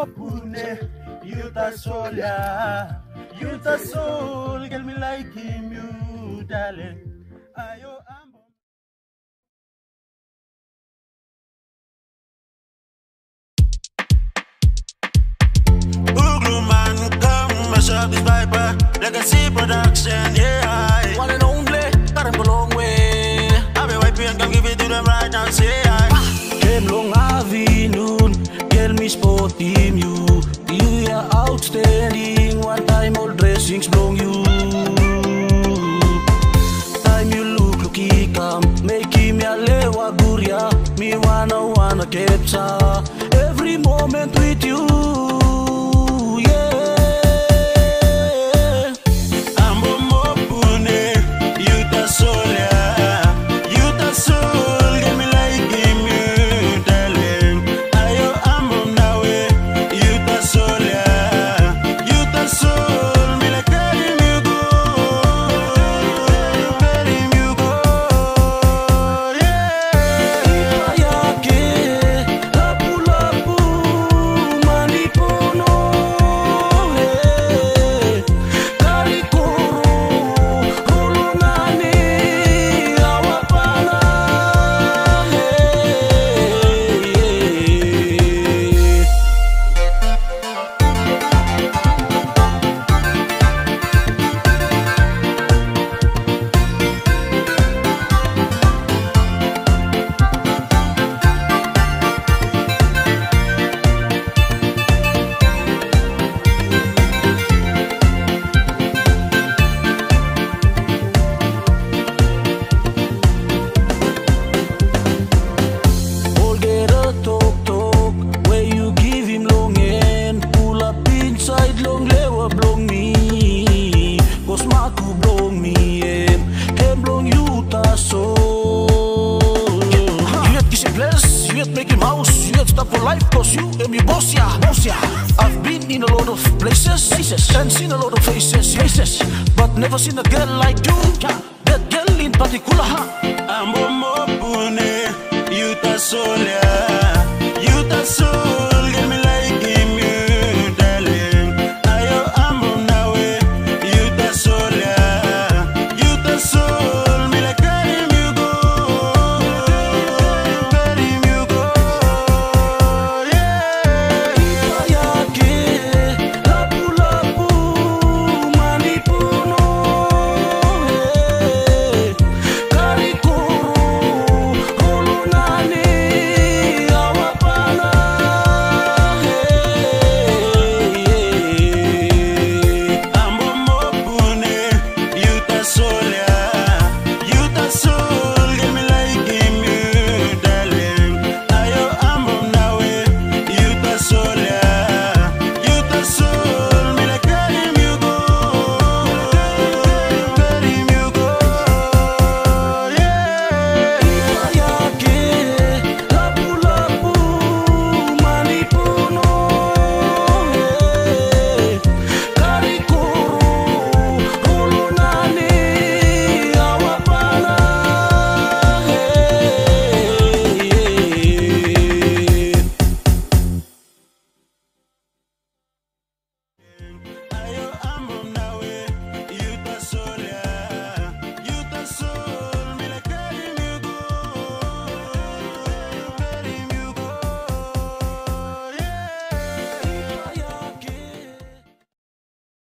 mopune, you ta soul, yeah. You ta soul, girl, me like him, you, darling. Ayo, ambo. Boogaloo man, come mash up this viper. Legacy production, yeah. One and only, got him a long way. I be wiping and come give it to them right now, say I. Ken ah. long afternoon, me spot you. You are outstanding, one time all dressings belong you. Time you look, he come, make him ya lewa guria. Me wanna wanna capture every moment with you. ta yeah. You had kissing bless, you had making mouse You had stuff for life cause you and me boss ya, boss yeah. I've been in a lot of places, places And seen a lot of faces, faces But never seen a girl like you yeah. That girl in particular Ambo mobune, you ta soul ya You ta